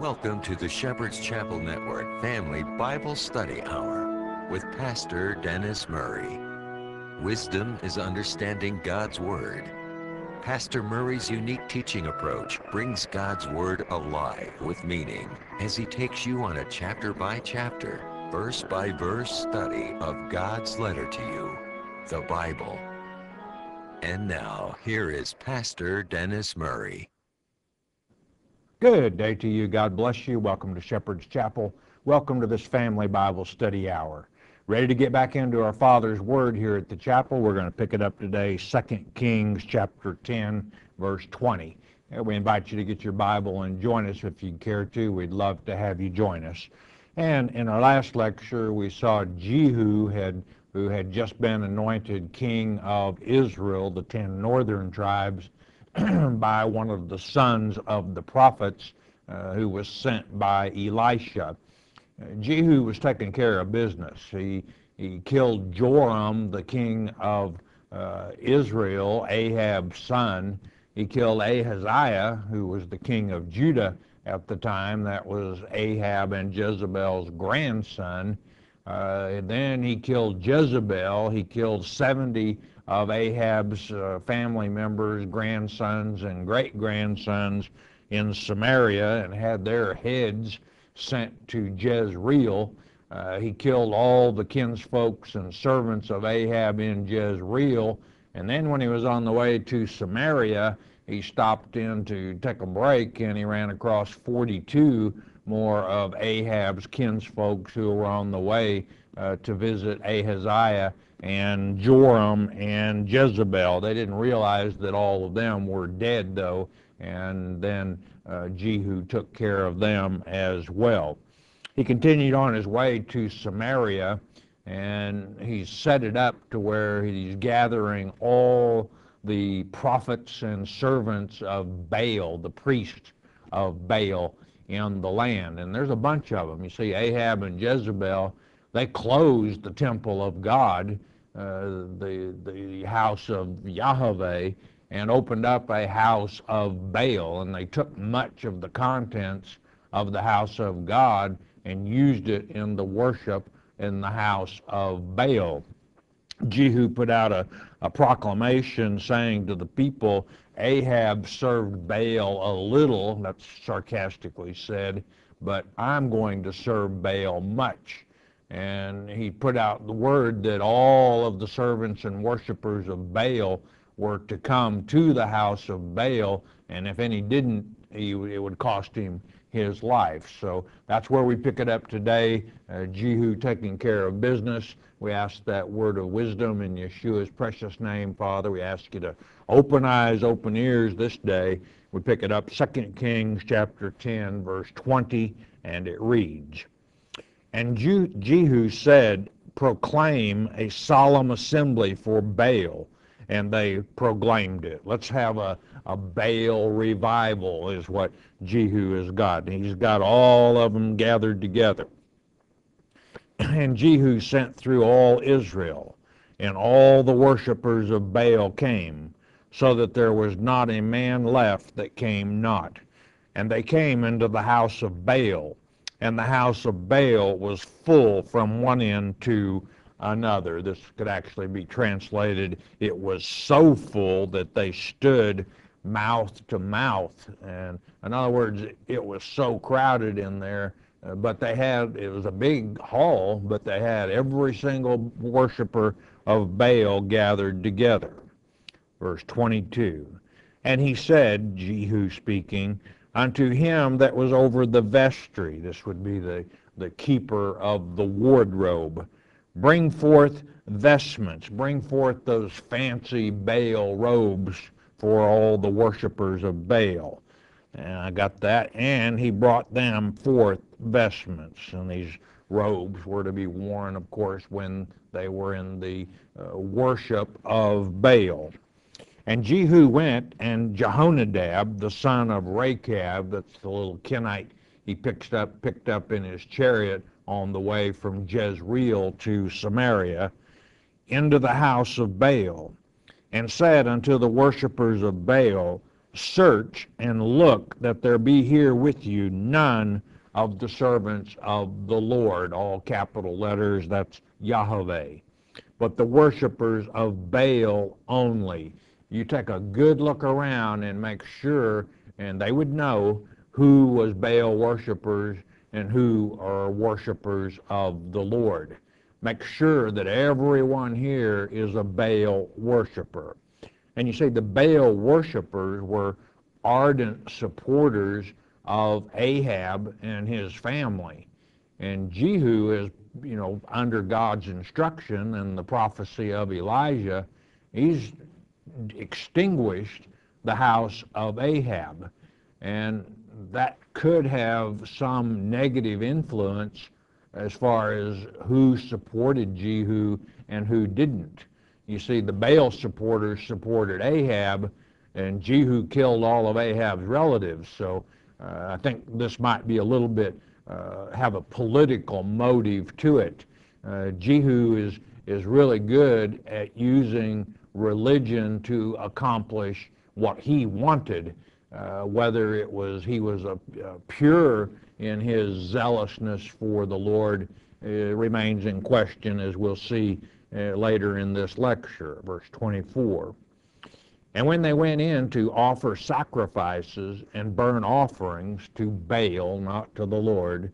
Welcome to the Shepherd's Chapel Network Family Bible Study Hour with Pastor Dennis Murray. Wisdom is understanding God's Word. Pastor Murray's unique teaching approach brings God's Word alive with meaning as he takes you on a chapter by chapter, verse by verse study of God's letter to you, the Bible. And now, here is Pastor Dennis Murray. Good day to you. God bless you. Welcome to Shepherd's Chapel. Welcome to this family Bible study hour. Ready to get back into our Father's Word here at the chapel. We're going to pick it up today, 2 Kings chapter 10, verse 20. And we invite you to get your Bible and join us if you care to. We'd love to have you join us. And in our last lecture, we saw Jehu had who had just been anointed king of Israel, the ten northern tribes, by one of the sons of the prophets uh, who was sent by Elisha. Uh, Jehu was taking care of business. He, he killed Joram, the king of uh, Israel, Ahab's son. He killed Ahaziah, who was the king of Judah at the time. That was Ahab and Jezebel's grandson. Uh, then he killed Jezebel. He killed 70 of Ahab's uh, family members, grandsons, and great grandsons in Samaria and had their heads sent to Jezreel. Uh, he killed all the kinsfolks and servants of Ahab in Jezreel. And then when he was on the way to Samaria, he stopped in to take a break and he ran across 42 more of Ahab's kinsfolks who were on the way uh, to visit Ahaziah and Joram and Jezebel. They didn't realize that all of them were dead, though, and then uh, Jehu took care of them as well. He continued on his way to Samaria, and he set it up to where he's gathering all the prophets and servants of Baal, the priests of Baal in the land. And there's a bunch of them. You see, Ahab and Jezebel, they closed the temple of God Uh, the, the house of Yahweh and opened up a house of Baal. And they took much of the contents of the house of God and used it in the worship in the house of Baal. Jehu put out a, a proclamation saying to the people, Ahab served Baal a little, that's sarcastically said, but I'm going to serve Baal much and he put out the word that all of the servants and worshippers of Baal were to come to the house of Baal, and if any didn't, he, it would cost him his life. So that's where we pick it up today. Uh, Jehu taking care of business. We ask that word of wisdom in Yeshua's precious name, Father. We ask you to open eyes, open ears this day. We pick it up 2 Kings chapter 10, verse 20, and it reads. And Jehu said, Proclaim a solemn assembly for Baal. And they proclaimed it. Let's have a, a Baal revival, is what Jehu has got. He's got all of them gathered together. And Jehu sent through all Israel, and all the worshippers of Baal came, so that there was not a man left that came not. And they came into the house of Baal and the house of Baal was full from one end to another. This could actually be translated, it was so full that they stood mouth to mouth. And in other words, it was so crowded in there. Uh, but they had, it was a big hall, but they had every single worshiper of Baal gathered together. Verse 22. And he said, Jehu speaking, unto him that was over the vestry. This would be the, the keeper of the wardrobe. Bring forth vestments, bring forth those fancy Baal robes for all the worshippers of Baal. And I got that. And he brought them forth vestments. And these robes were to be worn, of course, when they were in the uh, worship of Baal. And Jehu went, and Jehonadab, the son of Rechab, that's the little Kenite he picked up, picked up in his chariot on the way from Jezreel to Samaria, into the house of Baal, and said unto the worshippers of Baal, Search and look that there be here with you none of the servants of the Lord, all capital letters, that's Yahweh, but the worshippers of Baal only. You take a good look around and make sure, and they would know who was Baal worshippers and who are worshippers of the Lord. Make sure that everyone here is a Baal worshiper. And you see, the Baal worshippers were ardent supporters of Ahab and his family. And Jehu is, you know, under God's instruction and the prophecy of Elijah, he's extinguished the house of Ahab. And that could have some negative influence as far as who supported Jehu and who didn't. You see, the Baal supporters supported Ahab, and Jehu killed all of Ahab's relatives. So uh, I think this might be a little bit uh, have a political motive to it. Uh, Jehu is is really good at using religion to accomplish what he wanted, uh, whether it was he was a, a pure in his zealousness for the Lord uh, remains in question, as we'll see uh, later in this lecture, verse 24. And when they went in to offer sacrifices and burn offerings to Baal, not to the Lord,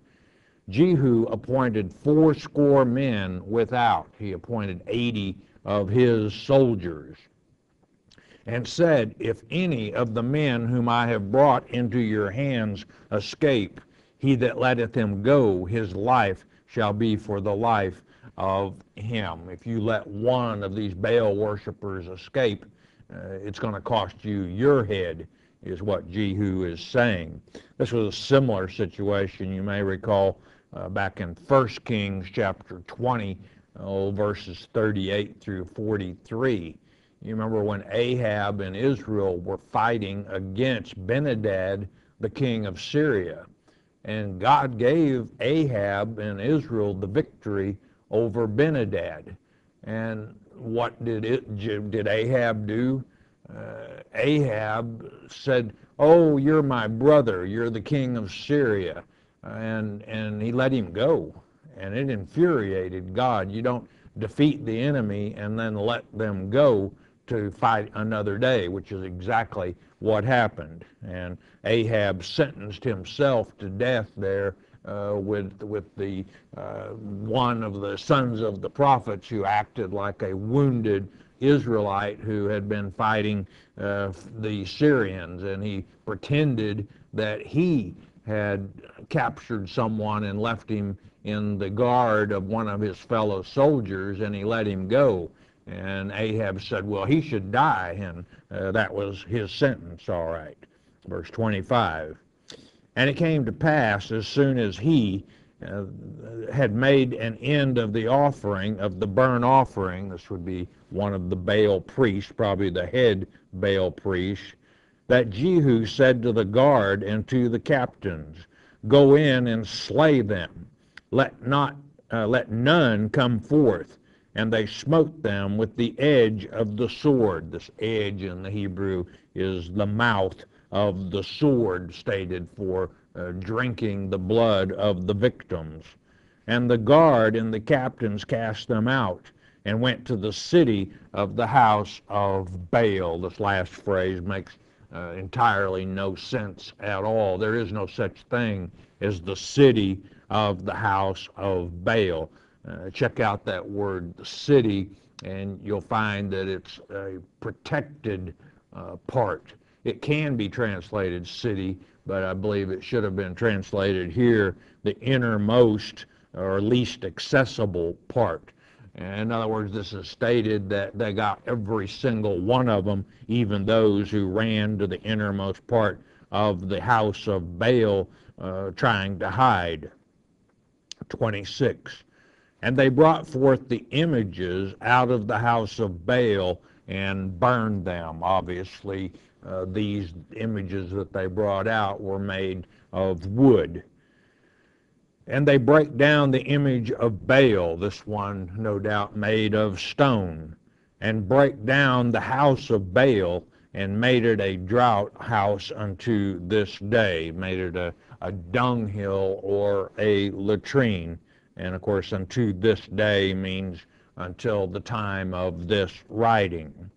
Jehu appointed fourscore men without. He appointed 80 of his soldiers and said, If any of the men whom I have brought into your hands escape, he that letteth him go, his life shall be for the life of him. If you let one of these Baal worshippers escape, uh, it's going to cost you your head, is what Jehu is saying. This was a similar situation, you may recall, uh, back in 1 Kings chapter 20, oh, verses 38 through 43. You remember when Ahab and Israel were fighting against Benhadad, the king of Syria. And God gave Ahab and Israel the victory over Benhadad. And what did it did Ahab do? Uh, Ahab said, "Oh, you're my brother. You're the king of Syria," and and he let him go, and it infuriated God. You don't defeat the enemy and then let them go to fight another day, which is exactly what happened. And Ahab sentenced himself to death there uh, with with the uh, one of the sons of the prophets who acted like a wounded Israelite who had been fighting uh, the Syrians, and he pretended that he had captured someone and left him in the guard of one of his fellow soldiers, and he let him go. And Ahab said, Well, he should die, and uh, that was his sentence, all right. Verse 25. And it came to pass as soon as he uh, had made an end of the offering, of the burnt offering, this would be one of the Baal priests, probably the head Baal priest, that Jehu said to the guard and to the captains, Go in and slay them. Let not uh, let none come forth. And they smote them with the edge of the sword. This edge in the Hebrew is the mouth of the sword stated for uh, drinking the blood of the victims. And the guard and the captains cast them out and went to the city of the house of Baal. This last phrase makes uh, entirely no sense at all. There is no such thing as the city of the house of Baal. Uh, check out that word, the city, and you'll find that it's a protected uh, part. It can be translated city, but I believe it should have been translated here the innermost or least accessible part. In other words, this is stated that they got every single one of them, even those who ran to the innermost part of the house of Baal uh, trying to hide. 26. And they brought forth the images out of the house of Baal and burned them. Obviously, uh, these images that they brought out were made of wood. And they break down the image of Baal, this one no doubt made of stone, and break down the house of Baal and made it a drought house unto this day, made it a, a dunghill or a latrine. And of course, unto this day means until the time of this writing.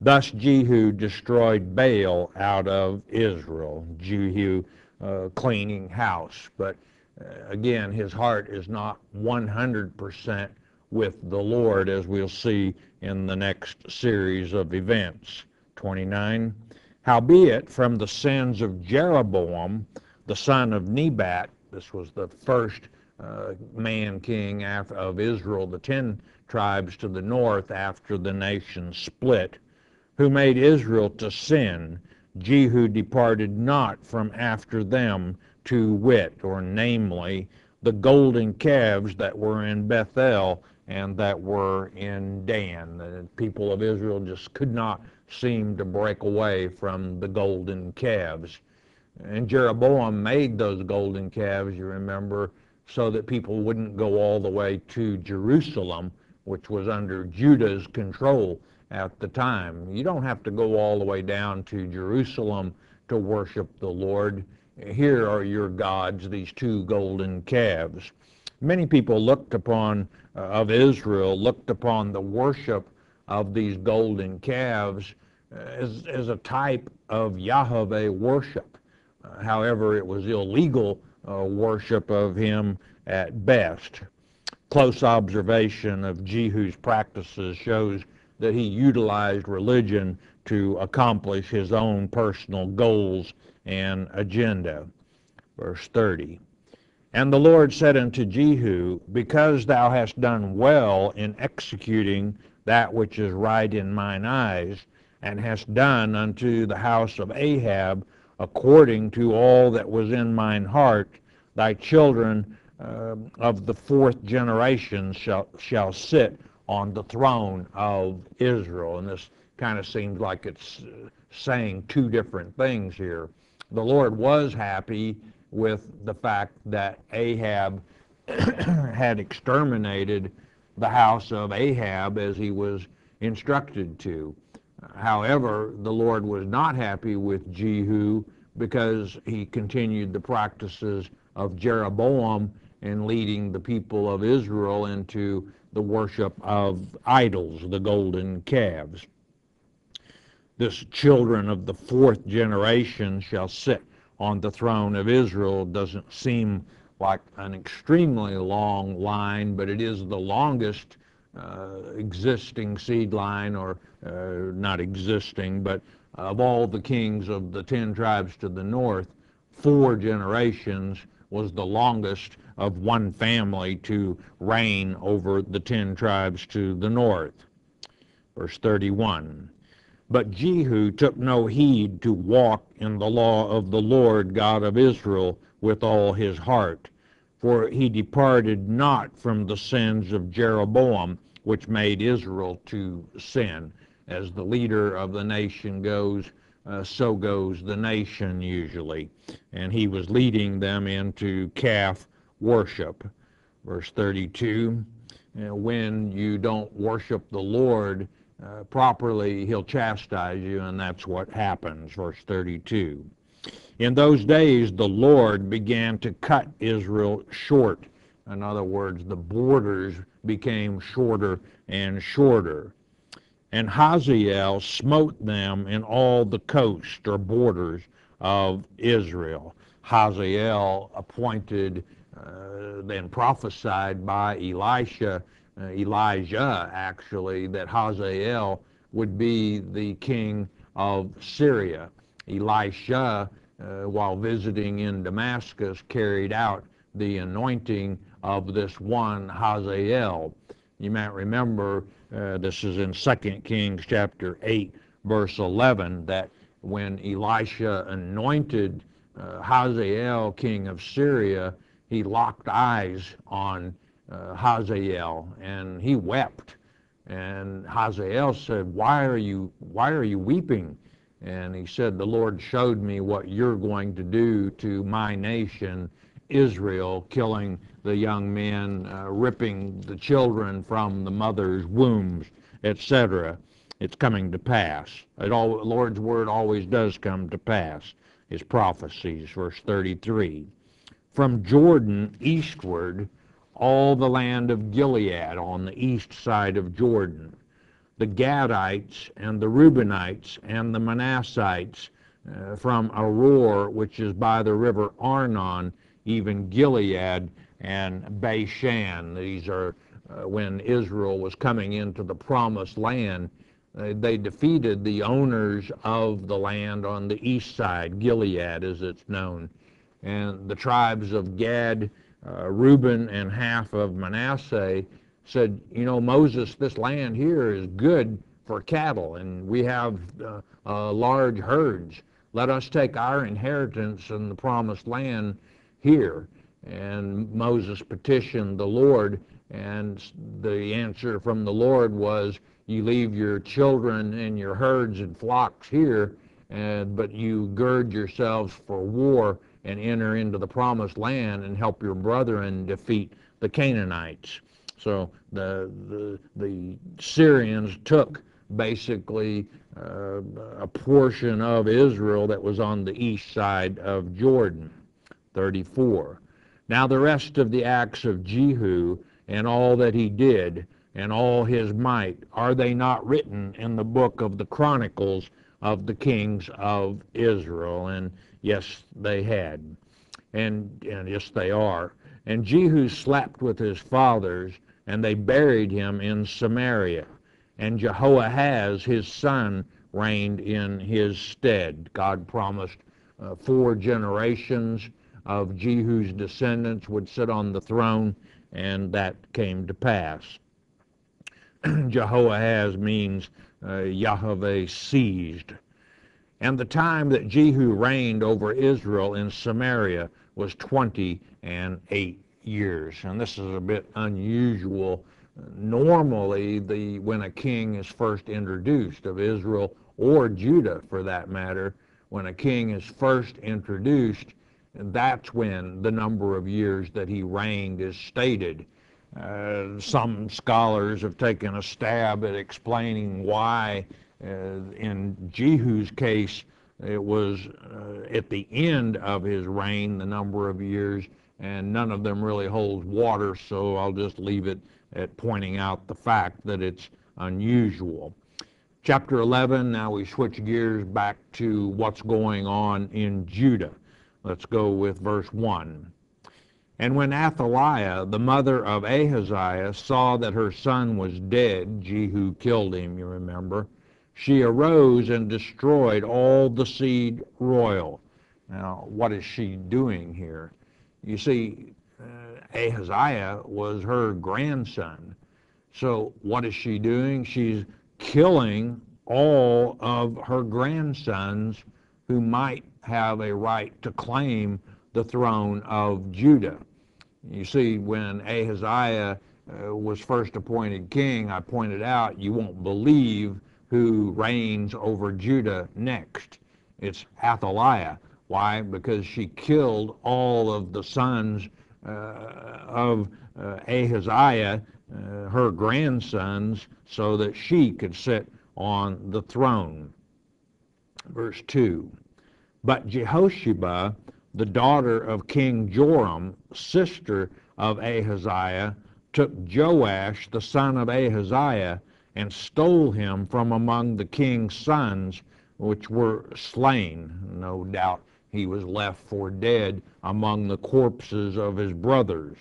Thus Jehu destroyed Baal out of Israel. Jehu uh, cleaning house. But uh, again, his heart is not 100% with the Lord, as we'll see in the next series of events. 29. Howbeit, from the sins of Jeroboam, the son of Nebat, this was the first uh, man king of Israel, the ten tribes to the north after the nation split, who made Israel to sin, Jehu departed not from after them to wit, or namely, the golden calves that were in Bethel and that were in Dan. The people of Israel just could not seem to break away from the golden calves. And Jeroboam made those golden calves, you remember, so that people wouldn't go all the way to Jerusalem, which was under Judah's control at the time. You don't have to go all the way down to Jerusalem to worship the Lord. Here are your gods, these two golden calves. Many people looked upon, uh, of Israel, looked upon the worship of these golden calves uh, as, as a type of Yahweh worship. However, it was illegal uh, worship of him at best. Close observation of Jehu's practices shows that he utilized religion to accomplish his own personal goals and agenda. Verse 30. And the Lord said unto Jehu, Because thou hast done well in executing that which is right in mine eyes, and hast done unto the house of Ahab according to all that was in mine heart, thy children uh, of the fourth generation shall, shall sit on the throne of Israel. And this kind of seems like it's saying two different things here. The Lord was happy with the fact that Ahab had exterminated the house of Ahab as he was instructed to. However, the Lord was not happy with Jehu because he continued the practices of Jeroboam in leading the people of Israel into the worship of idols, the golden calves. This children of the fourth generation shall sit on the throne of Israel doesn't seem like an extremely long line, but it is the longest uh, existing seed line, or Uh, not existing, but of all the kings of the ten tribes to the north, four generations was the longest of one family to reign over the ten tribes to the north. Verse 31. But Jehu took no heed to walk in the law of the Lord God of Israel with all his heart, for he departed not from the sins of Jeroboam, which made Israel to sin. As the leader of the nation goes, uh, so goes the nation usually. And he was leading them into calf worship. Verse 32 when you don't worship the Lord uh, properly, he'll chastise you, and that's what happens. Verse 32. In those days, the Lord began to cut Israel short. In other words, the borders became shorter and shorter. And Hazael smote them in all the coast or borders of Israel. Hazael appointed, uh, then prophesied by Elisha, uh, Elijah actually, that Hazael would be the king of Syria. Elisha, uh, while visiting in Damascus, carried out the anointing of this one Hazael. You might remember uh, this is in 2 Kings chapter 8, verse 11, that when Elisha anointed uh, Hazael king of Syria, he locked eyes on uh, Hazael and he wept. And Hazael said, "Why are you Why are you weeping?" And he said, "The Lord showed me what you're going to do to my nation, Israel, killing the young men, uh, ripping the children from the mother's wombs, etc. it's coming to pass. It all, the Lord's word always does come to pass. His prophecies, verse 33. From Jordan eastward, all the land of Gilead on the east side of Jordan, the Gadites and the Reubenites and the Manassites uh, from Aroer, which is by the river Arnon, even Gilead and Bashan. These are uh, when Israel was coming into the promised land. Uh, they defeated the owners of the land on the east side, Gilead as it's known. And the tribes of Gad, uh, Reuben, and half of Manasseh said, You know, Moses, this land here is good for cattle, and we have uh, uh, large herds. Let us take our inheritance in the promised land here. And Moses petitioned the Lord, and the answer from the Lord was, You leave your children and your herds and flocks here, and, but you gird yourselves for war and enter into the promised land and help your brethren defeat the Canaanites. So the, the, the Syrians took basically uh, a portion of Israel that was on the east side of Jordan. 34. Now the rest of the acts of Jehu and all that he did and all his might, are they not written in the book of the Chronicles of the kings of Israel? And yes, they had. And, and yes, they are. And Jehu slept with his fathers, and they buried him in Samaria. And Jehoahaz, his son, reigned in his stead. God promised uh, four generations of Jehu's descendants would sit on the throne, and that came to pass. Jehoahaz means uh, Yahweh seized. And the time that Jehu reigned over Israel in Samaria was 20 and 8 years. And this is a bit unusual. Normally, the, when a king is first introduced of Israel or Judah for that matter, when a king is first introduced, that's when the number of years that he reigned is stated. Uh, some scholars have taken a stab at explaining why, uh, in Jehu's case, it was uh, at the end of his reign, the number of years, and none of them really holds water, so I'll just leave it at pointing out the fact that it's unusual. Chapter 11, now we switch gears back to what's going on in Judah. Let's go with verse 1. And when Athaliah, the mother of Ahaziah, saw that her son was dead, Jehu killed him, you remember, she arose and destroyed all the seed royal. Now, what is she doing here? You see, uh, Ahaziah was her grandson. So, what is she doing? She's killing all of her grandsons who might have a right to claim the throne of Judah. You see, when Ahaziah uh, was first appointed king, I pointed out you won't believe who reigns over Judah next. It's Athaliah. Why? Because she killed all of the sons uh, of uh, Ahaziah, uh, her grandsons, so that she could sit on the throne. Verse 2 but Jehosheba, the daughter of King Joram, sister of Ahaziah, took Joash, the son of Ahaziah, and stole him from among the king's sons, which were slain. No doubt he was left for dead among the corpses of his brothers.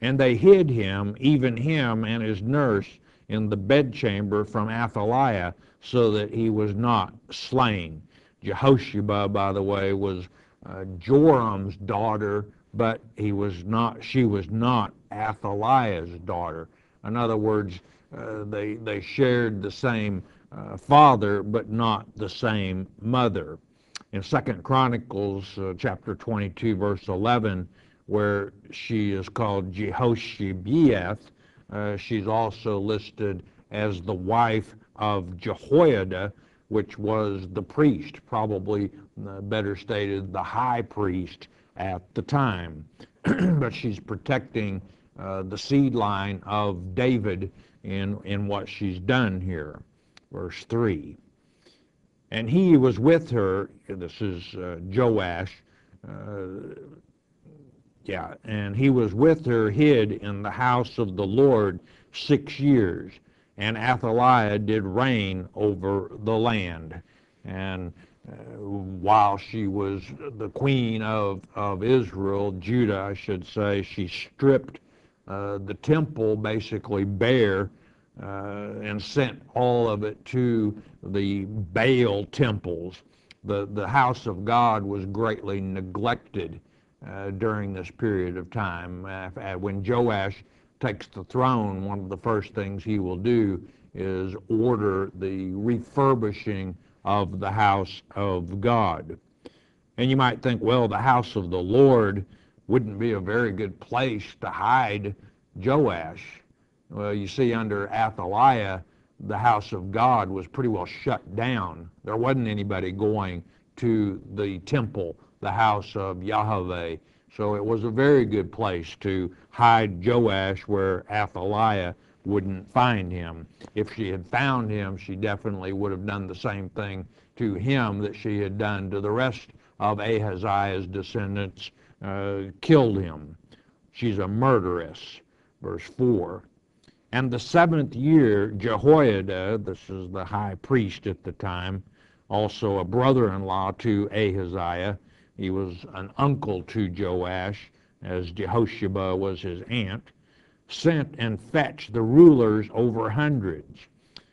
And they hid him, even him and his nurse, in the bedchamber from Athaliah, so that he was not slain. Jehosheba, by the way, was uh, Joram's daughter, but he was not. She was not Athaliah's daughter. In other words, uh, they they shared the same uh, father, but not the same mother. In Second Chronicles uh, chapter 22, verse 11, where she is called Jehoshabeath, uh, she's also listed as the wife of Jehoiada, which was the priest, probably uh, better stated, the high priest at the time. but she's protecting uh, the seed line of David in, in what she's done here. verse 3. And he was with her, this is uh, Joash, uh, yeah, and he was with her hid in the house of the Lord six years. And Athaliah did reign over the land. And uh, while she was the queen of, of Israel, Judah, I should say, she stripped uh, the temple basically bare uh, and sent all of it to the Baal temples. The, the house of God was greatly neglected uh, during this period of time. Uh, when Joash takes the throne, one of the first things he will do is order the refurbishing of the house of God. And you might think, well, the house of the Lord wouldn't be a very good place to hide Joash. Well, you see, under Athaliah, the house of God was pretty well shut down. There wasn't anybody going to the temple, the house of Yahweh. So it was a very good place to hide Joash where Athaliah wouldn't find him. If she had found him, she definitely would have done the same thing to him that she had done to the rest of Ahaziah's descendants, uh, killed him. She's a murderess. Verse 4. And the seventh year, Jehoiada, this is the high priest at the time, also a brother in law to Ahaziah, he was an uncle to Joash, as Jehosheba was his aunt, sent and fetched the rulers over hundreds,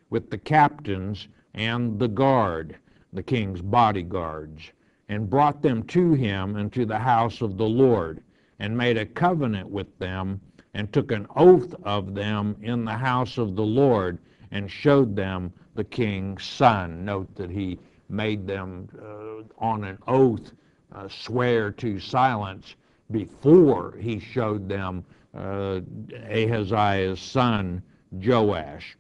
with the captains and the guard, the king's bodyguards, and brought them to him into the house of the Lord, and made a covenant with them and took an oath of them in the house of the Lord and showed them the king's son. Note that he made them uh, on an oath uh, swear to silence before he showed them uh, Ahaziah's son Joash.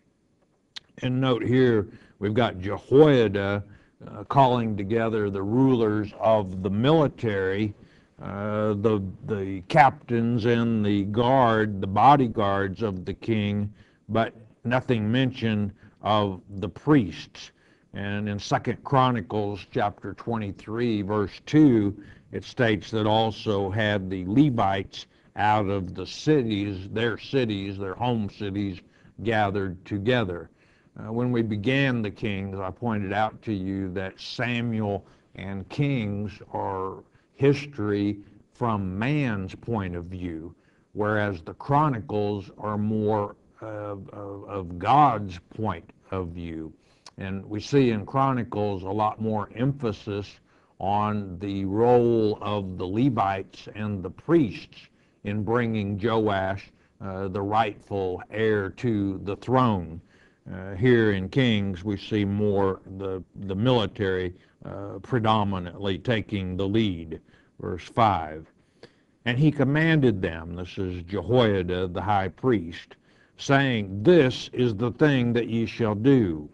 And note here we've got Jehoiada uh, calling together the rulers of the military uh, the, the captains and the guard, the bodyguards of the king, but nothing mentioned of the priests. And in Second Chronicles chapter 23, verse 2, it states that also had the Levites out of the cities, their cities, their home cities, gathered together. Uh, when we began the Kings, I pointed out to you that Samuel and Kings are history from man's point of view, whereas the Chronicles are more of, of, of God's point of view. And we see in Chronicles a lot more emphasis on the role of the Levites and the priests in bringing Joash, uh, the rightful heir to the throne. Uh, here in Kings, we see more the, the military uh, predominantly taking the lead verse 5. And he commanded them, this is Jehoiada the high priest, saying, This is the thing that ye shall do.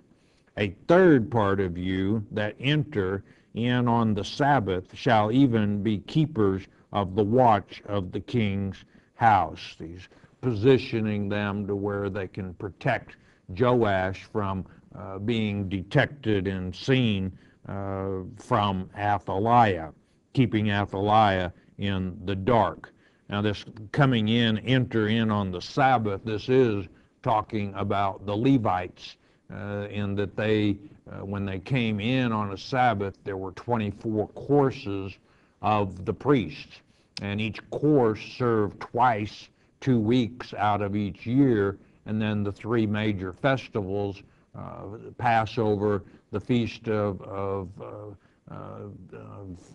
A third part of you that enter in on the Sabbath shall even be keepers of the watch of the king's house. He's positioning them to where they can protect Joash from uh, being detected and seen uh, from Athaliah keeping Athaliah in the dark. Now, this coming in, enter in on the Sabbath, this is talking about the Levites, uh, in that they, uh, when they came in on a Sabbath, there were 24 courses of the priests, and each course served twice, two weeks out of each year, and then the three major festivals uh, Passover, the Feast of, of uh,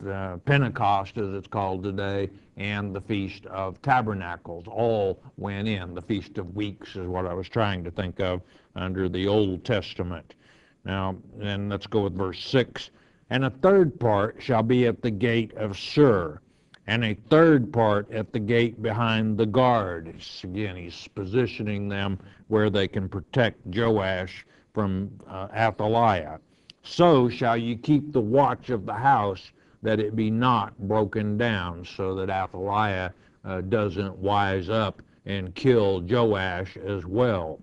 uh, Pentecost, as it's called today, and the Feast of Tabernacles all went in. The Feast of Weeks is what I was trying to think of under the Old Testament. Now, then let's go with verse 6. And a third part shall be at the gate of Sur, and a third part at the gate behind the guard. Again, he's positioning them where they can protect Joash from uh, Athaliah. So shall you keep the watch of the house, that it be not broken down, so that Athaliah uh, doesn't wise up and kill Joash as well.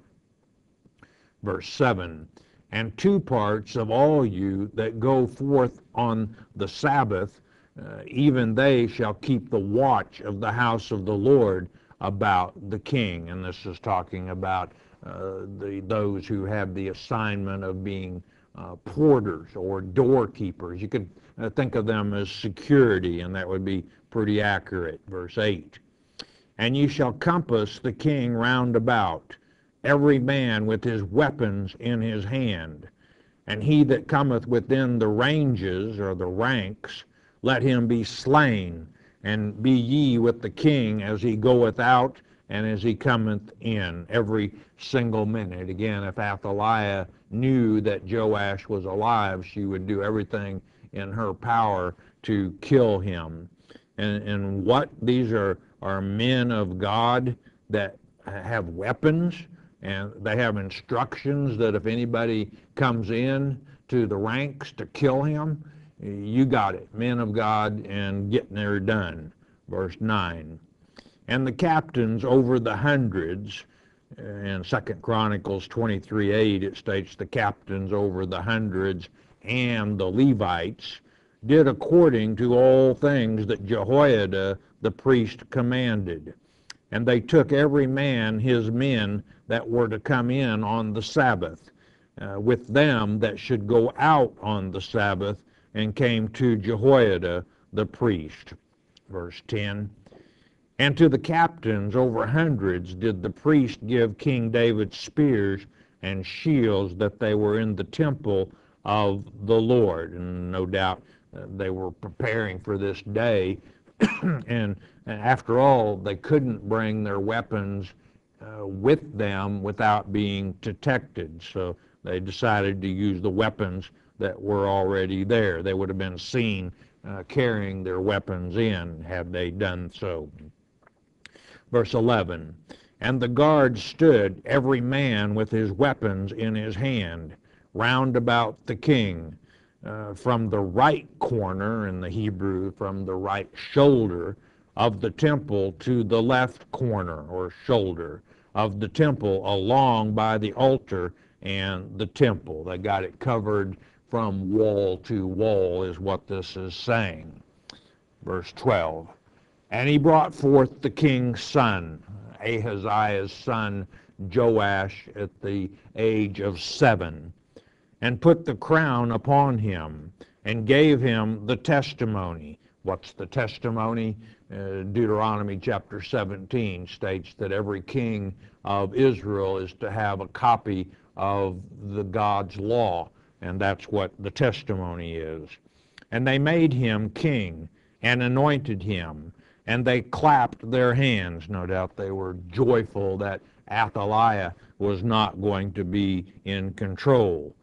Verse 7 and two parts of all you that go forth on the Sabbath, uh, even they shall keep the watch of the house of the Lord about the king. And this is talking about uh, the, those who have the assignment of being uh, porters or doorkeepers. You could uh, think of them as security, and that would be pretty accurate. Verse 8 And ye shall compass the king round about, every man with his weapons in his hand. And he that cometh within the ranges or the ranks, let him be slain. And be ye with the king as he goeth out and as he cometh in every single minute. Again, if Athaliah knew that Joash was alive, she would do everything in her power to kill him. And, and what? These are, are men of God that have weapons and they have instructions that if anybody comes in to the ranks to kill him, you got it, men of God, and getting there done. Verse 9. And the captains over the hundreds, uh, in Second Chronicles 23 8, it states the captains over the hundreds and the Levites did according to all things that Jehoiada the priest commanded. And they took every man his men that were to come in on the Sabbath, uh, with them that should go out on the Sabbath, and came to Jehoiada the priest. Verse 10 And to the captains over hundreds did the priest give King David spears and shields that they were in the temple of the Lord. And no doubt uh, they were preparing for this day. and, after all, they couldn't bring their weapons uh, with them without being detected. So they decided to use the weapons that were already there. They would have been seen uh, carrying their weapons in had they done so. Verse 11 And the guards stood, every man with his weapons in his hand, round about the king, uh, from the right corner in the Hebrew, from the right shoulder of the temple to the left corner or shoulder of the temple along by the altar and the temple. They got it covered from wall to wall, is what this is saying. Verse 12 And he brought forth the king's son, Ahaziah's son Joash, at the age of seven, and put the crown upon him, and gave him the testimony. What's the testimony? Uh, Deuteronomy chapter 17 states that every king of Israel is to have a copy of the God's law, and that's what the testimony is. And they made him king and anointed him, and they clapped their hands. No doubt they were joyful that Athaliah was not going to be in control,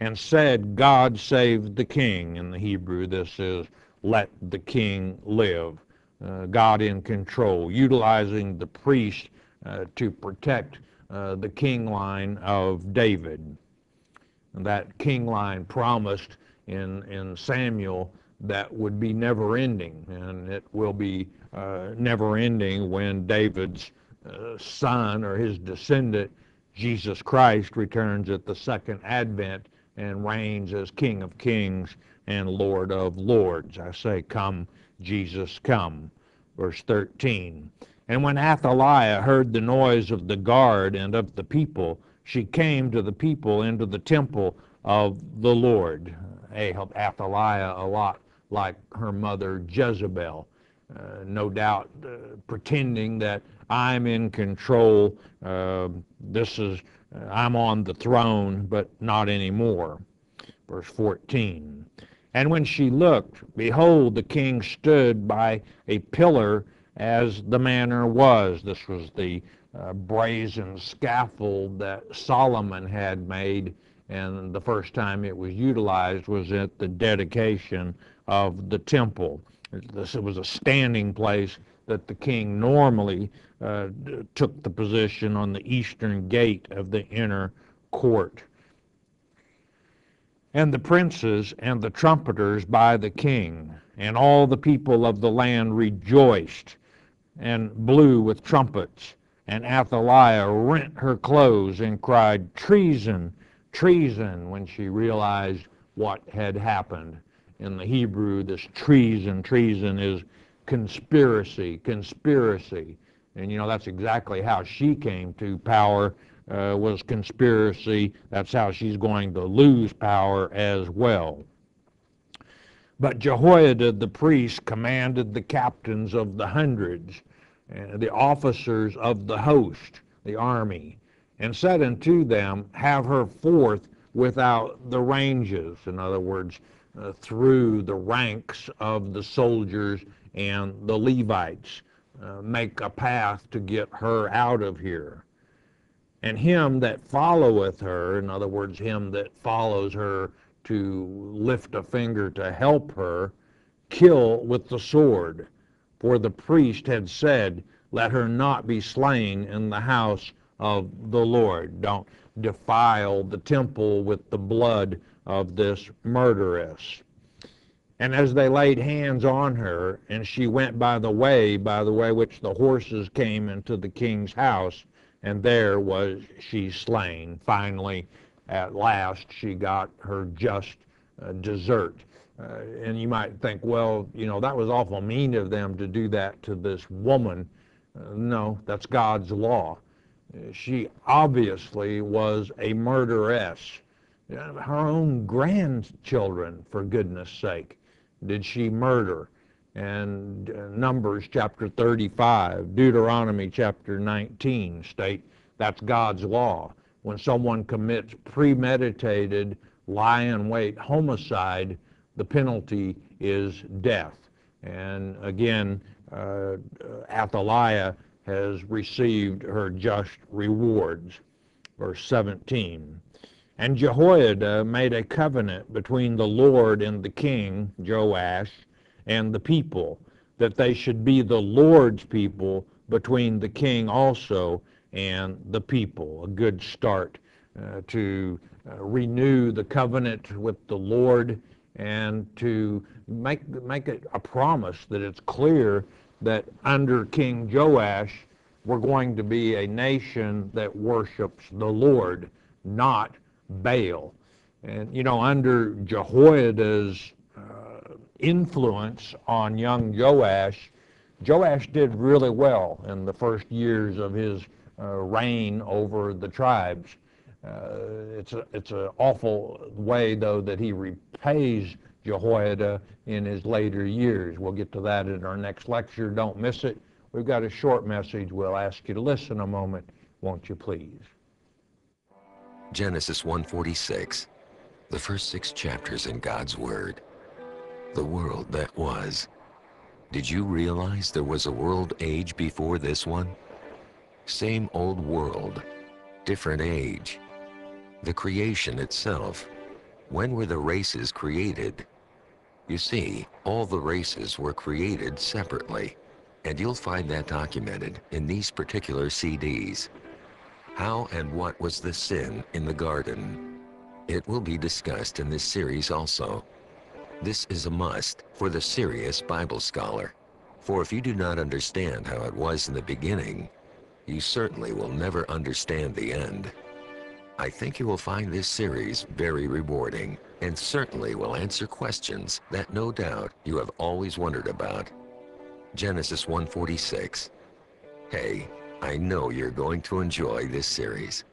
and said, God save the king. In the Hebrew, this is, let the king live. Uh, God in control, utilizing the priest uh, to protect uh, the king line of David. And that king line promised in, in Samuel that would be never ending, and it will be uh, never ending when David's uh, son or his descendant, Jesus Christ, returns at the second advent and reigns as King of Kings and Lord of Lords. I say, Come, Jesus, come. Verse 13. And when Athaliah heard the noise of the guard and of the people, she came to the people into the temple of the Lord. Athaliah, a lot like her mother Jezebel, uh, no doubt uh, pretending that I'm in control. Uh, this is, I'm on the throne, but not anymore. Verse 14. And when she looked, behold, the king stood by a pillar as the manner was. This was the uh, brazen scaffold that Solomon had made, and the first time it was utilized was at the dedication of the temple. This was a standing place that the king normally uh, took the position on the eastern gate of the inner court. And the princes and the trumpeters by the king, and all the people of the land rejoiced and blew with trumpets. And Athaliah rent her clothes and cried, Treason, treason when she realized what had happened. In the Hebrew, this treason, treason is conspiracy, conspiracy. And you know, that's exactly how she came to power uh, was conspiracy. That's how she's going to lose power as well. But Jehoiada the priest commanded the captains of the hundreds, uh, the officers of the host, the army, and said unto them, Have her forth without the ranges. In other words, uh, through the ranks of the soldiers and the Levites. Uh, make a path to get her out of here. And him that followeth her, in other words, him that follows her to lift a finger to help her, kill with the sword. For the priest had said, Let her not be slain in the house of the Lord. Don't defile the temple with the blood of this murderess. And as they laid hands on her, and she went by the way, by the way which the horses came into the king's house, and there was she slain. Finally, at last, she got her just uh, desert. Uh, and you might think, well, you know, that was awful mean of them to do that to this woman. Uh, no, that's God's law. She obviously was a murderess. Her own grandchildren, for goodness sake did she murder? And uh, Numbers chapter 35, Deuteronomy chapter 19 state that's God's law. When someone commits premeditated lie in wait homicide, the penalty is death. And again, uh, Athaliah has received her just rewards. Verse 17. And Jehoiada made a covenant between the Lord and the king, Joash, and the people, that they should be the Lord's people between the king also and the people. A good start uh, to uh, renew the covenant with the Lord and to make, make it a promise that it's clear that under King Joash, we're going to be a nation that worships the Lord, not Baal. And, you know, under Jehoiada's uh, influence on young Joash, Joash did really well in the first years of his uh, reign over the tribes. Uh, it's a, it's an awful way, though, that he repays Jehoiada in his later years. We'll get to that in our next lecture. Don't miss it. We've got a short message. We'll ask you to listen a moment, won't you please? Genesis 1:46, the first six chapters in God's Word. The world that was. Did you realize there was a world age before this one? Same old world, different age. The creation itself. When were the races created? You see, all the races were created separately, and you'll find that documented in these particular CDs. How and what was the sin in the garden? It will be discussed in this series also. This is a must for the serious Bible scholar. For if you do not understand how it was in the beginning, you certainly will never understand the end. I think you will find this series very rewarding and certainly will answer questions that no doubt you have always wondered about. Genesis 146. Hey, I know you're going to enjoy this series.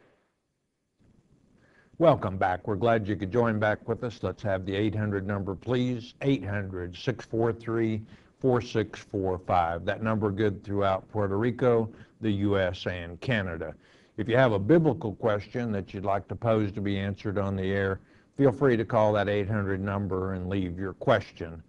Welcome back. We're glad you could join back with us. Let's have the 800 number, please. 800 643 4645. That number good throughout Puerto Rico, the U.S., and Canada. If you have a biblical question that you'd like to pose to be answered on the air, feel free to call that 800 number and leave your question.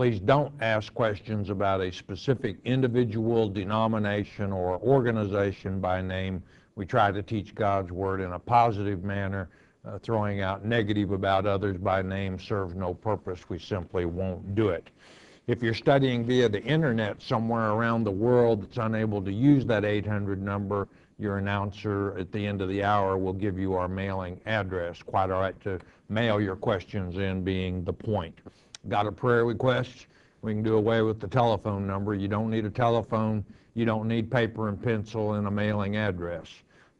Please don't ask questions about a specific individual, denomination, or organization by name. We try to teach God's Word in a positive manner. Uh, throwing out negative about others by name serves no purpose. We simply won't do it. If you're studying via the internet somewhere around the world that's unable to use that 800 number, your announcer at the end of the hour will give you our mailing address. Quite all right to mail your questions in being the point got a prayer request, we can do away with the telephone number. You don't need a telephone. You don't need paper and pencil and a mailing address.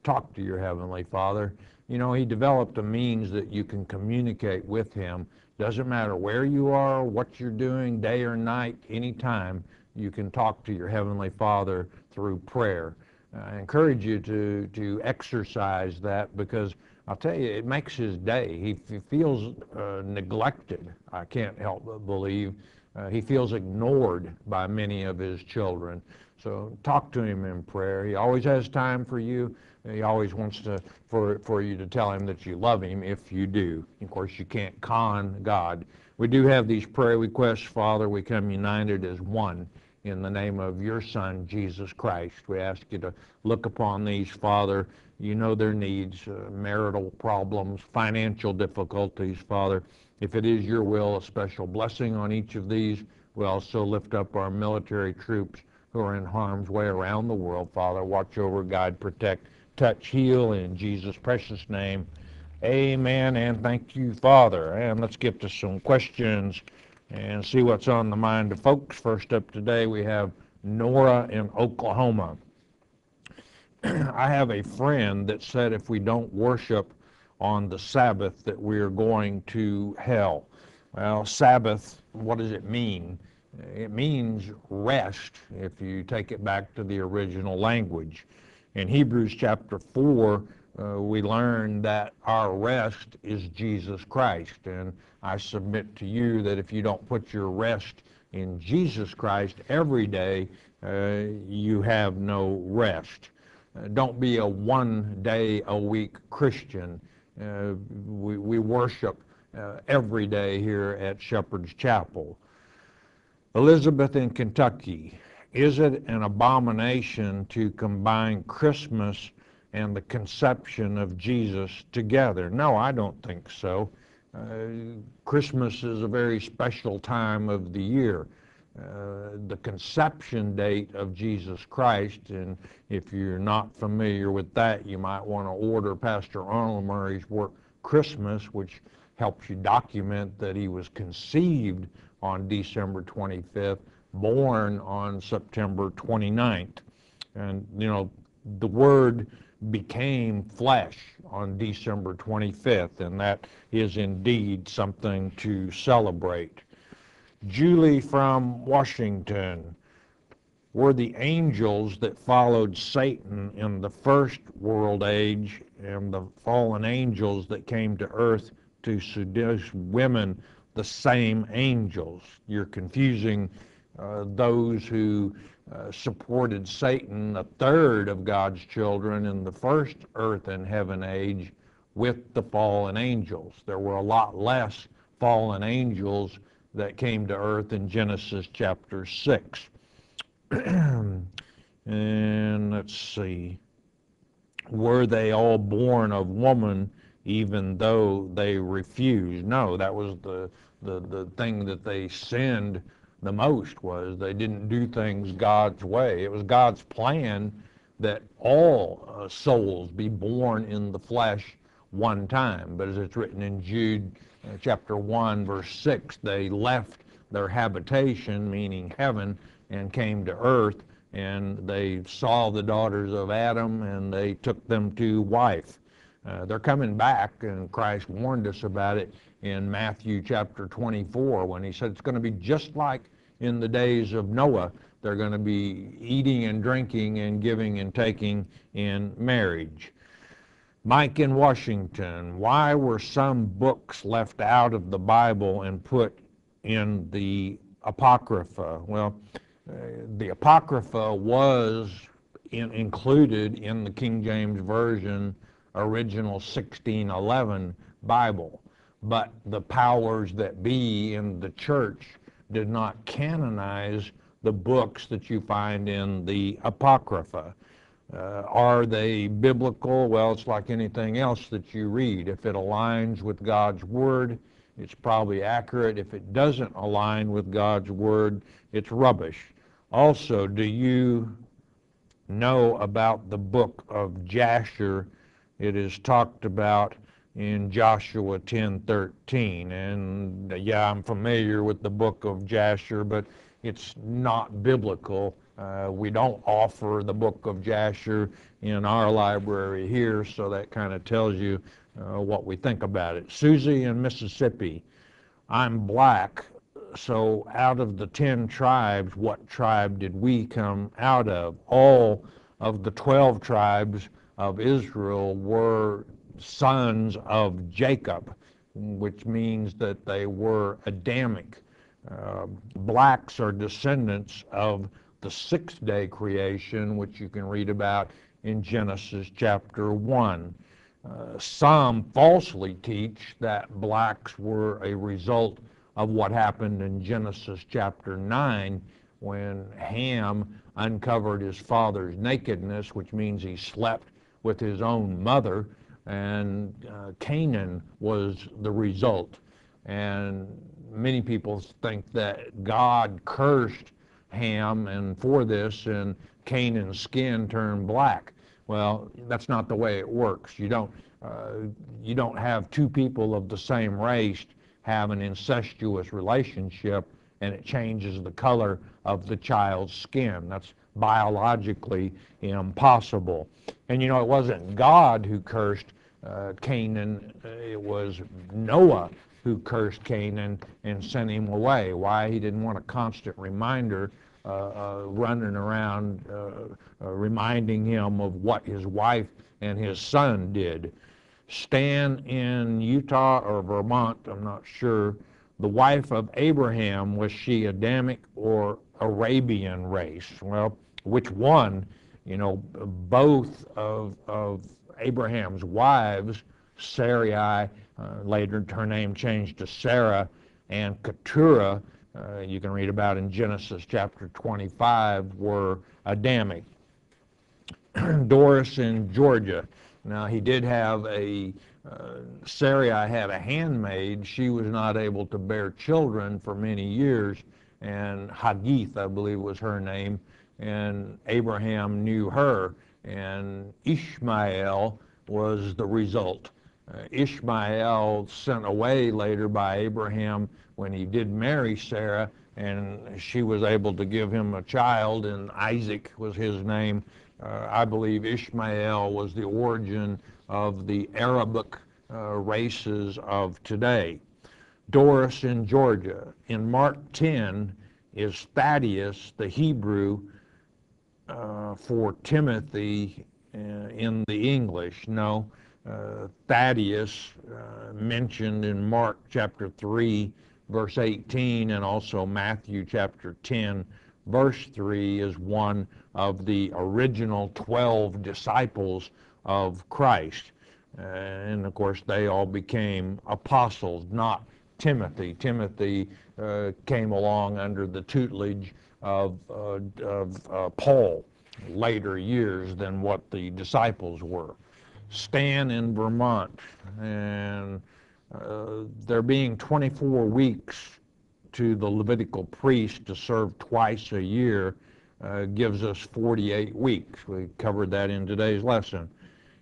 talk to your Heavenly Father. You know, He developed a means that you can communicate with Him. Doesn't matter where you are, what you're doing, day or night, anytime, you can talk to your Heavenly Father through prayer. I encourage you to, to exercise that because I'll tell you, it makes his day. He, he feels uh, neglected, I can't help but believe. Uh, he feels ignored by many of his children. So talk to him in prayer. He always has time for you. He always wants to for for you to tell him that you love him if you do. Of course, you can't con God. We do have these prayer requests, Father. We come united as one in the name of your Son, Jesus Christ. We ask you to look upon these, Father. You know their needs, uh, marital problems, financial difficulties, Father. If it is your will, a special blessing on each of these. We also lift up our military troops who are in harm's way around the world, Father. Watch over, guide, protect, touch, heal in Jesus' precious name. Amen and thank you, Father. And let's get to some questions and see what's on the mind of folks. First up today, we have Nora in Oklahoma. I have a friend that said if we don't worship on the Sabbath that we're going to hell. Well, Sabbath, what does it mean? It means rest if you take it back to the original language. In Hebrews chapter 4, uh, we learn that our rest is Jesus Christ. And I submit to you that if you don't put your rest in Jesus Christ every day, uh, you have no rest. Uh, don't be a one day a week Christian. Uh, we, we worship uh, every day here at Shepherd's Chapel. Elizabeth in Kentucky, is it an abomination to combine Christmas and the conception of Jesus together. No, I don't think so. Uh, Christmas is a very special time of the year. Uh, the conception date of Jesus Christ, and if you're not familiar with that, you might want to order Pastor Arnold Murray's work, Christmas, which helps you document that he was conceived on December 25th, born on September 29th. And, you know, the word became flesh on December 25th, and that is indeed something to celebrate. Julie from Washington. Were the angels that followed Satan in the first world age and the fallen angels that came to earth to seduce women the same angels? You're confusing uh, those who uh, supported Satan, a third of God's children in the first earth and heaven age, with the fallen angels. There were a lot less fallen angels that came to earth in Genesis chapter 6. and let's see. Were they all born of woman even though they refused? No, that was the, the, the thing that they sinned the most was they didn't do things God's way. It was God's plan that all uh, souls be born in the flesh one time. But as it's written in Jude uh, chapter 1, verse 6, they left their habitation, meaning heaven, and came to earth, and they saw the daughters of Adam, and they took them to wife. Uh, they're coming back, and Christ warned us about it in Matthew chapter 24 when he said it's going to be just like in the days of Noah. They're going to be eating and drinking and giving and taking in marriage. Mike in Washington, why were some books left out of the Bible and put in the Apocrypha? Well, uh, the Apocrypha was in, included in the King James Version original 1611 Bible but the powers that be in the church did not canonize the books that you find in the Apocrypha. Uh, are they biblical? Well, it's like anything else that you read. If it aligns with God's Word, it's probably accurate. If it doesn't align with God's Word, it's rubbish. Also, do you know about the book of Jasher? It is talked about in Joshua 10:13 and yeah I'm familiar with the book of Jasher but it's not biblical Uh, we don't offer the book of Jasher in our library here, so that kind of tells you uh, what we think about it. Susie in Mississippi, I'm black, so out of the 10 tribes, what tribe did we come out of? All of the 12 tribes of Israel were sons of Jacob, which means that they were Adamic. Uh, blacks are descendants of the sixth day creation, which you can read about in Genesis chapter 1. Uh, some falsely teach that blacks were a result of what happened in Genesis chapter 9 when Ham uncovered his father's nakedness, which means he slept with his own mother, and uh, Canaan was the result. And many people think that God cursed Ham, and for this, and Canaan's skin turned black. Well, that's not the way it works. You don't, uh, you don't have two people of the same race have an incestuous relationship and it changes the color of the child's skin. That's biologically impossible. And you know, it wasn't God who cursed uh, Canaan, it was Noah who cursed Canaan and sent him away. Why? He didn't want a constant reminder uh, uh, running around uh, uh, reminding him of what his wife and his son did. Stan in Utah or Vermont, I'm not sure, the wife of Abraham, was she Adamic or Arabian race? Well, which one? You know, both of, of Abraham's wives, Sarai, uh, later her name changed to Sarah, and Keturah, uh, you can read about in Genesis chapter 25, were Adamic. Doris in Georgia. Now, he did have a, uh, Sarai had a handmaid. She was not able to bear children for many years, and Hagith, I believe was her name, and Abraham knew her, and Ishmael was the result. Uh, Ishmael sent away later by Abraham when he did marry Sarah, and she was able to give him a child, and Isaac was his name. Uh, I believe Ishmael was the origin of the Arabic uh, races of today. Doris in Georgia. In Mark 10 is Thaddeus, the Hebrew, uh, for Timothy uh, in the English. No, uh, Thaddeus uh, mentioned in Mark chapter 3, verse 18, and also Matthew chapter 10, verse 3, is one of the original 12 disciples of Christ. And of course, they all became apostles, not Timothy. Timothy uh, came along under the tutelage of, uh, uh, Paul later years than what the disciples were. Stan in Vermont, and uh, there being 24 weeks to the Levitical priest to serve twice a year uh, gives us 48 weeks. We covered that in today's lesson.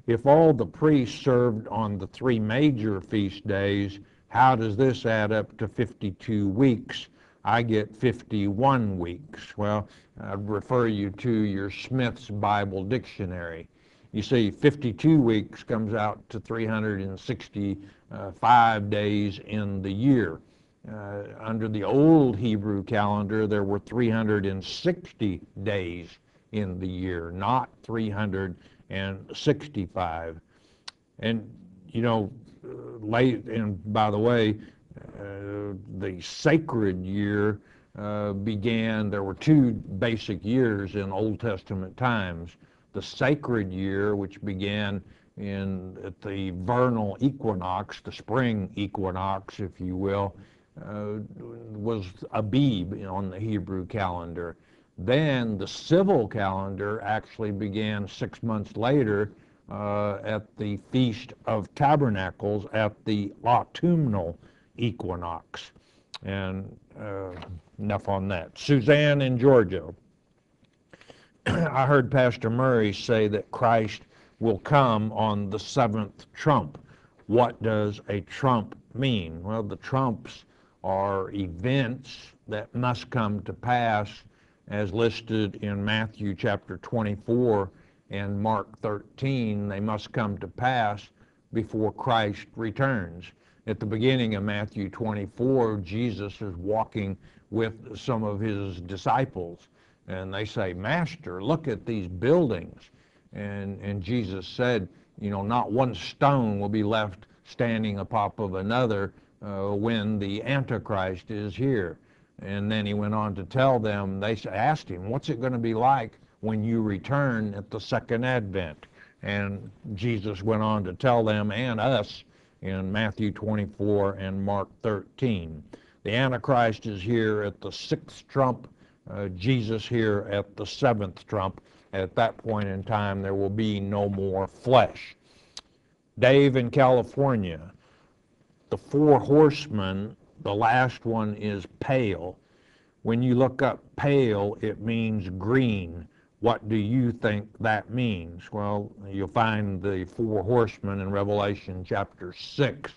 If all the priests served on the three major feast days, how does this add up to 52 weeks? I get 51 weeks. Well, I'd refer you to your Smith's Bible Dictionary. You see, 52 weeks comes out to 365 days in the year. Uh, under the old Hebrew calendar, there were 360 days in the year, not 365. And, you know, uh, late, and by the way, the sacred year uh, began, there were two basic years in Old Testament times. The sacred year, which began in at the vernal equinox, the spring equinox, if you will, uh, was Abib on the Hebrew calendar. Then the civil calendar actually began six months later uh, at the Feast of Tabernacles at the autumnal equinox. And uh, enough on that. Suzanne in Georgia. I heard Pastor Murray say that Christ will come on the seventh trump. What does a trump mean? Well, the trumps are events that must come to pass as listed in Matthew chapter 24 and Mark 13. They must come to pass before Christ returns. At the beginning of Matthew 24, Jesus is walking with some of his disciples, and they say, Master, look at these buildings. And, and Jesus said, You know, not one stone will be left standing atop of another uh, when the Antichrist is here. And then he went on to tell them, they asked him, What's it going to be like when you return at the second advent? And Jesus went on to tell them and us in Matthew 24 and Mark 13. The Antichrist is here at the sixth trump, uh, Jesus here at the seventh trump. At that point in time, there will be no more flesh. Dave in California, the four horsemen, the last one is pale. When you look up pale, it means green. What do you think that means? Well, you'll find the four horsemen in Revelation chapter 6,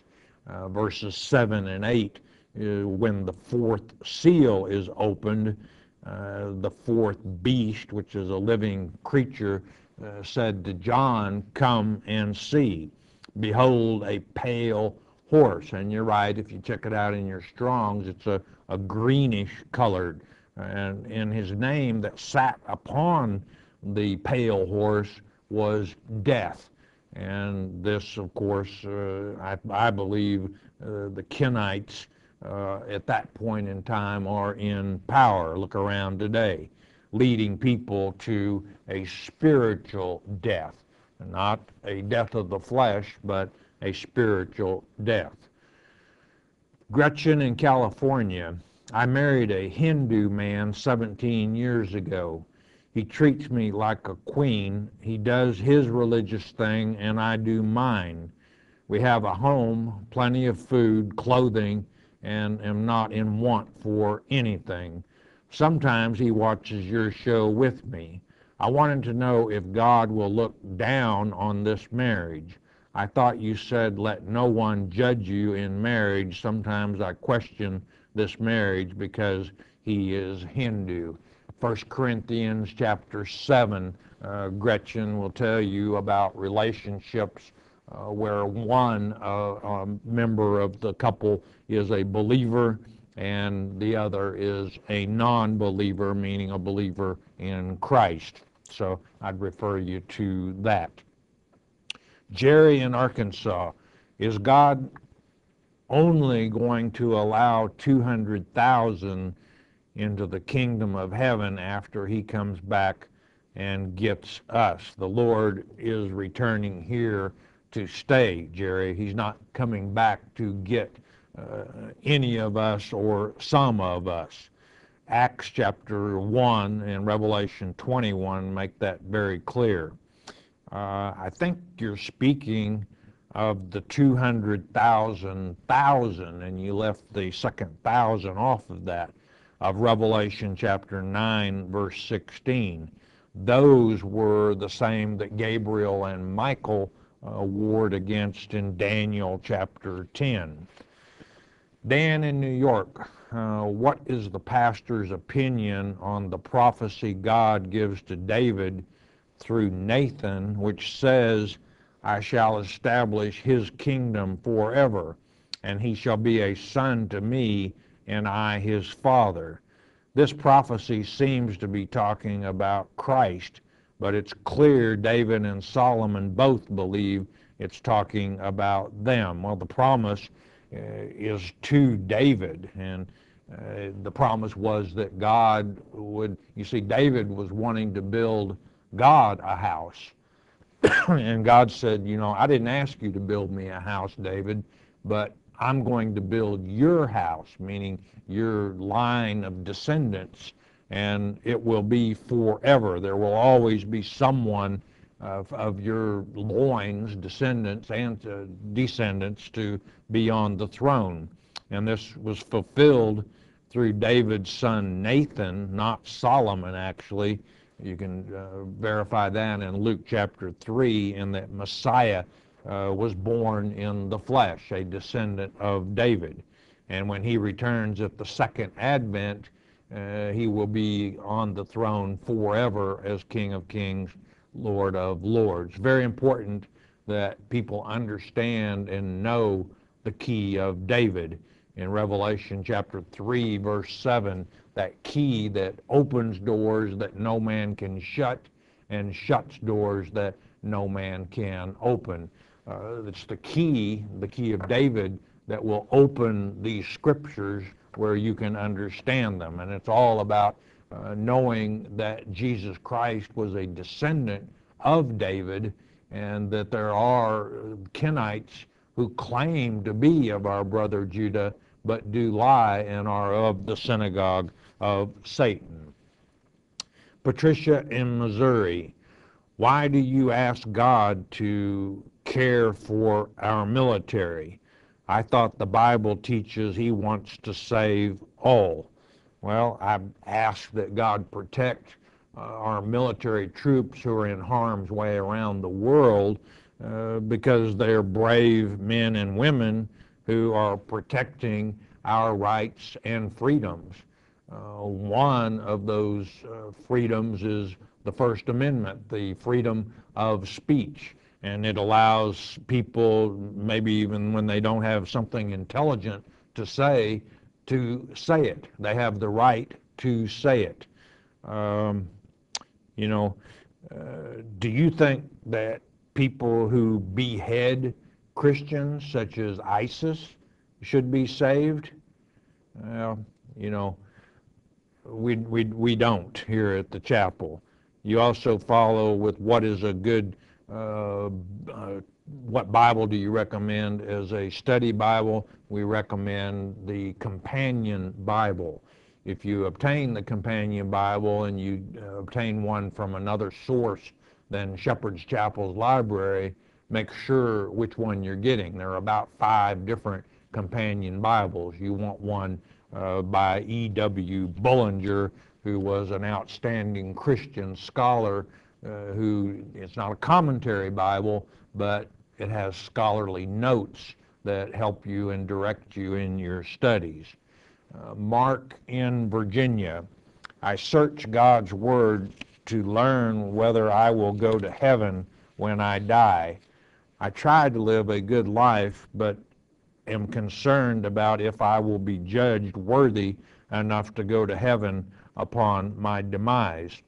uh, verses 7 and 8. Uh, when the fourth seal is opened, uh, the fourth beast, which is a living creature, uh, said to John, Come and see. Behold, a pale horse. And you're right, if you check it out in your Strongs, it's a, a greenish colored and, in his name that sat upon the pale horse was death. And this, of course, uh, I, I, believe uh, the Kenites uh, at that point in time are in power. Look around today, leading people to a spiritual death, not a death of the flesh, but a spiritual death. Gretchen in California I married a Hindu man 17 years ago. He treats me like a queen. He does his religious thing, and I do mine. We have a home, plenty of food, clothing, and am not in want for anything. Sometimes he watches your show with me. I wanted to know if God will look down on this marriage. I thought you said, let no one judge you in marriage. Sometimes I question this marriage because he is Hindu. 1 Corinthians chapter 7, uh, Gretchen will tell you about relationships uh, where one uh, member of the couple is a believer and the other is a non-believer, meaning a believer in Christ. So I'd refer you to that. Jerry in Arkansas, is God only going to allow 200,000 into the kingdom of heaven after he comes back and gets us. The Lord is returning here to stay, Jerry. He's not coming back to get uh, any of us or some of us. Acts chapter 1 and Revelation 21 make that very clear. Uh, I think you're speaking of the 200,000 thousand, and you left the second thousand off of that, of Revelation chapter 9, verse 16. Those were the same that Gabriel and Michael uh, warred against in Daniel chapter 10. Dan in New York, uh, what is the pastor's opinion on the prophecy God gives to David through Nathan, which says, I shall establish his kingdom forever, and he shall be a son to me, and I his father. This prophecy seems to be talking about Christ, but it's clear David and Solomon both believe it's talking about them. Well, the promise uh, is to David, and uh, the promise was that God would, you see, David was wanting to build God a house and God said, You know, I didn't ask you to build me a house, David, but I'm going to build your house, meaning your line of descendants, and it will be forever. There will always be someone of, of your loins, descendants, and uh, descendants to be on the throne. And this was fulfilled through David's son Nathan, not Solomon, actually you can uh, verify that in Luke chapter 3, in that Messiah uh, was born in the flesh, a descendant of David. And when he returns at the second advent, Uh, he will be on the throne forever as King of Kings, Lord of Lords. Very important that people understand and know the key of David. In Revelation chapter 3, verse 7, that key that opens doors that no man can shut and shuts doors that no man can open. Uh, it's the key, the key of David, that will open these scriptures where you can understand them. And it's all about uh, knowing that Jesus Christ was a descendant of David and that there are Kenites who claim to be of our brother Judah but do lie and are of the synagogue of Satan. Patricia in Missouri, why do you ask God to care for our military? I thought the Bible teaches he wants to save all. Well, I ask that God protect uh, our military troops who are in harm's way around the world uh, because they're brave men and women who are protecting our rights and freedoms. Uh, one of those uh, freedoms is the First Amendment, the freedom of speech. And it allows people, maybe even when they don't have something intelligent to say, to say it. They have the right to say it. Um, you know, uh, do you think that people who behead Christians, such as ISIS, should be saved? Well, you know, we, we, we don't here at the chapel. You also follow with what is a good, uh, uh, what Bible do you recommend as a study Bible? We recommend the Companion Bible. If you obtain the Companion Bible and you uh, obtain one from another source than Shepherd's Chapel's library, make sure which one you're getting. There are about five different Companion Bibles. You want one uh, by E.W. Bullinger, who was an outstanding Christian scholar uh, who, it's not a commentary Bible, but it has scholarly notes that help you and direct you in your studies. Uh, Mark in Virginia, I search God's Word to learn whether I will go to heaven when I die. I try to live a good life, but am concerned about if I will be judged worthy enough to go to heaven upon my demise.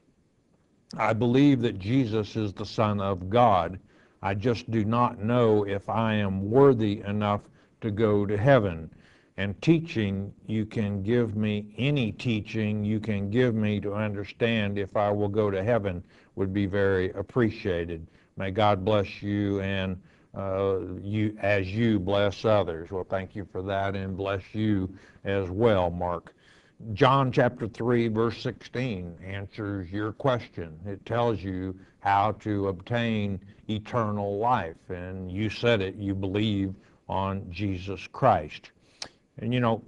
I believe that Jesus is the Son of God. I just do not know if I am worthy enough to go to heaven. And teaching, you can give me any teaching you can give me to understand if I will go to heaven would be very appreciated. May God bless you and uh, you as you bless others. Well, thank you for that and bless you as well, Mark. John chapter 3, verse 16 answers your question. It tells you how to obtain eternal life. And you said it, you believe on Jesus Christ. And you know,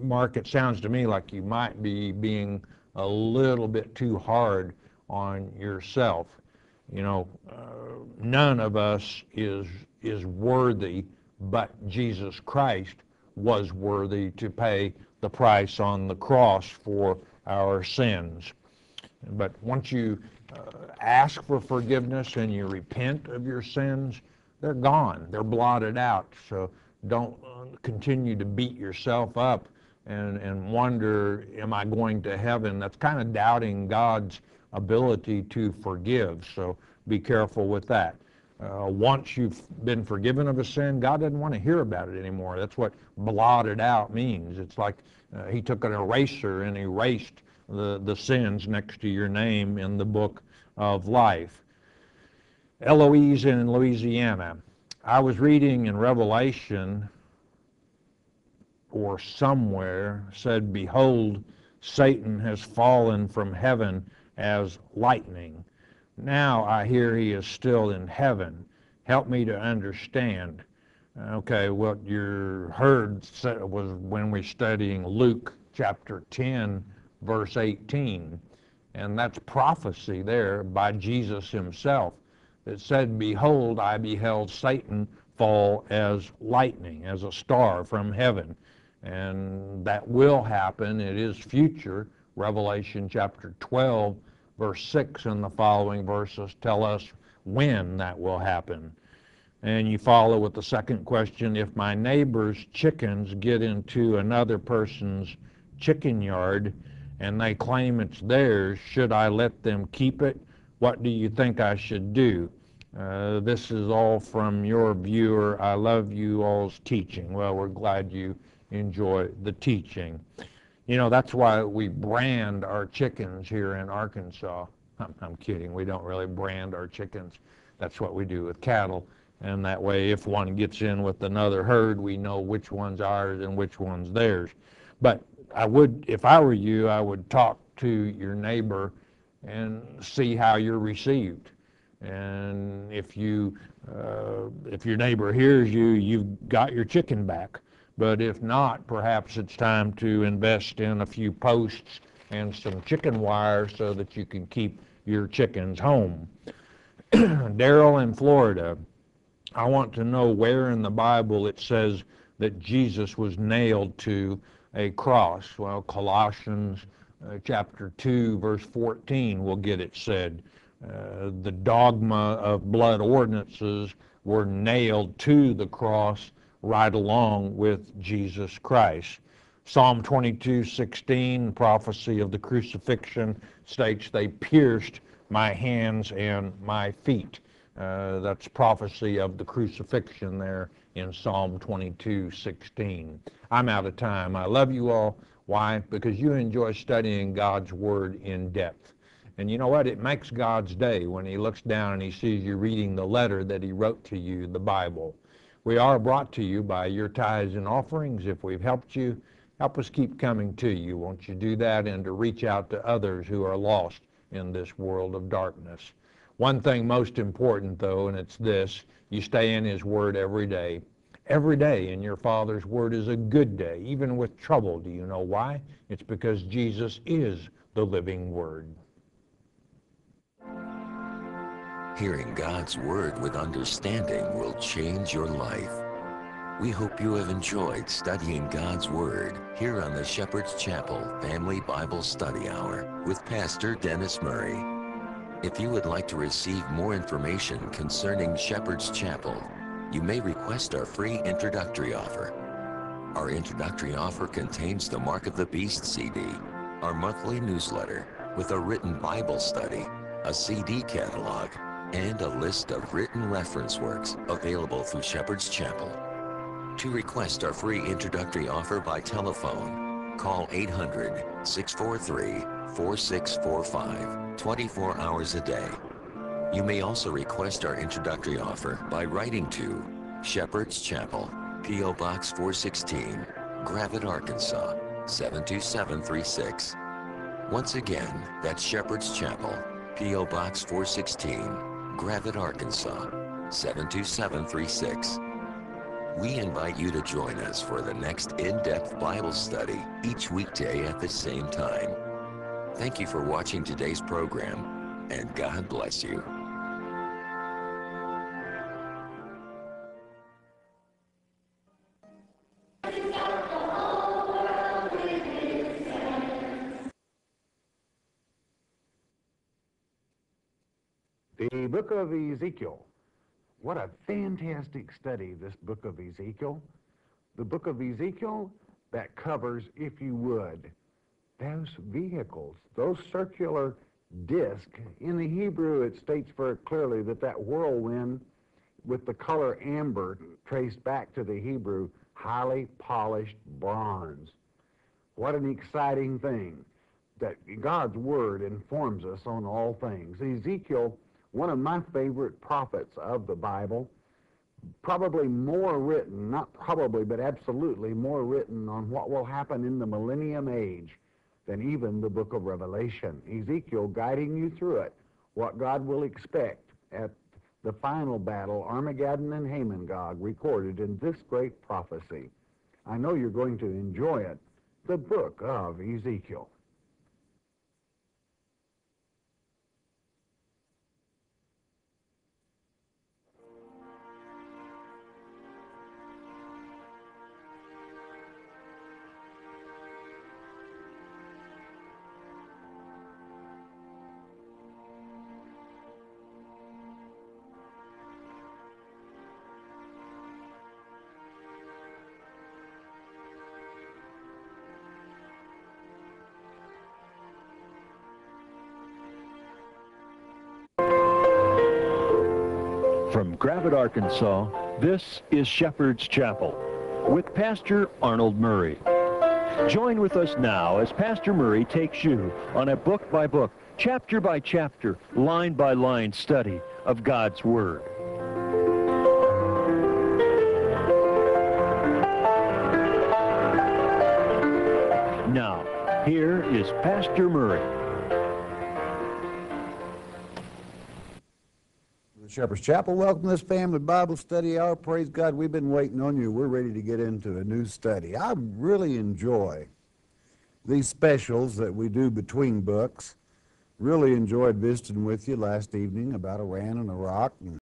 Mark, it sounds to me like you might be being a little bit too hard on yourself you know, uh, none of us is is worthy, but Jesus Christ was worthy to pay the price on the cross for our sins. But once you uh, ask for forgiveness and you repent of your sins, they're gone. They're blotted out. So don't uh, continue to beat yourself up and, and wonder, am I going to heaven? That's kind of doubting God's ability to forgive. So be careful with that. Uh, once you've been forgiven of a sin, God doesn't want to hear about it anymore. That's what blotted out means. It's like uh, he took an eraser and erased the, the sins next to your name in the book of life. Eloise in Louisiana. I was reading in Revelation or somewhere said, Behold, Satan has fallen from heaven as lightning. Now I hear he is still in heaven. Help me to understand. Okay, what you heard was when we're studying Luke chapter 10, verse 18. And that's prophecy there by Jesus himself that said, Behold, I beheld Satan fall as lightning, as a star from heaven. And that will happen. It is future. Revelation chapter 12, verse 6 and the following verses tell us when that will happen. And you follow with the second question if my neighbor's chickens get into another person's chicken yard and they claim it's theirs, should I let them keep it? What do you think I should do? Uh, this is all from your viewer. I love you all's teaching. Well, we're glad you enjoy the teaching. You know, that's why we brand our chickens here in Arkansas. I'm, I'm kidding. We don't really brand our chickens. That's what we do with cattle. And that way, if one gets in with another herd, we know which one's ours and which one's theirs. But I would, if I were you, I would talk to your neighbor and see how you're received. And if you, uh, if your neighbor hears you, you've got your chicken back. But if not, perhaps it's time to invest in a few posts and some chicken wire so that you can keep your chickens home. Daryl in Florida, I want to know where in the Bible it says that Jesus was nailed to a cross. Well, Colossians uh, chapter 2, verse 14 will get it said. Uh, the dogma of blood ordinances were nailed to the cross right along with Jesus Christ. Psalm 22:16, prophecy of the crucifixion, states they pierced my hands and my feet. Uh, that's prophecy of the crucifixion there in Psalm 22:16. I'm out of time. I love you all. Why? Because you enjoy studying God's Word in depth. And you know what? It makes God's day when He looks down and He sees you reading the letter that He wrote to you, the Bible. We are brought to you by your tithes and offerings. If we've helped you, help us keep coming to you. Won't you do that and to reach out to others who are lost in this world of darkness? One thing most important, though, and it's this you stay in His Word every day. Every day in your Father's Word is a good day, even with trouble. Do you know why? It's because Jesus is the living Word. Hearing God's Word with understanding will change your life. We hope you have enjoyed studying God's Word here on the Shepherd's Chapel Family Bible Study Hour with Pastor Dennis Murray. If you would like to receive more information concerning Shepherd's Chapel, you may request our free introductory offer. Our introductory offer contains the Mark of the Beast CD, our monthly newsletter with a written Bible study, a CD catalog, and a list of written reference works available through Shepherd's Chapel. To request our free introductory offer by telephone, call 800-643-4645, 24 hours a day. You may also request our introductory offer by writing to Shepherd's Chapel, P.O. Box 416, Gravette, Arkansas, 72736. Once again, that's Shepherd's Chapel, P.O. Box 416, Gravette, Arkansas, 72736. We invite you to join us for the next in-depth Bible study each weekday at the same time. Thank you for watching today's program, and God bless you. The book of Ezekiel. What a fantastic study, this book of Ezekiel. The book of Ezekiel that covers, if you would, those vehicles, those circular discs. In the Hebrew, it states very clearly that that whirlwind with the color amber traced back to the Hebrew, highly polished bronze. What an exciting thing that God's Word informs us on all things. Ezekiel one of my favorite prophets of the Bible, probably more written, not probably, but absolutely more written on what will happen in the millennium age than even the book of Revelation. Ezekiel guiding you through it, what God will expect at the final battle, Armageddon and Hamon-Gog, recorded in this great prophecy. I know you're going to enjoy it, the book of Ezekiel. Arkansas, this is Shepherd's Chapel with Pastor Arnold Murray. Join with us now as Pastor Murray takes you on a book by book, chapter by chapter, line by line study of God's Word. Now, here is Pastor Murray. Shepherd's Chapel, welcome to this family Bible study hour. Praise God, we've been waiting on you. We're ready to get into a new study. I really enjoy these specials that we do between books. Really enjoyed visiting with you last evening about Iran and Iraq and